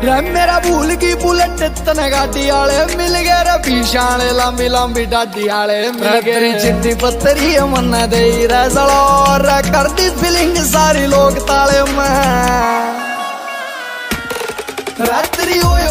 मेरा भूल की बुलेट तने गाड़ी आले मिल गए रे पीछाले लंबी लंबी डाडी आले मिल गए चिट्ठी पत्तरी मन दे रे सड़ोर कर दी फीलिंग सारी लोग ताले में। रात्रि होए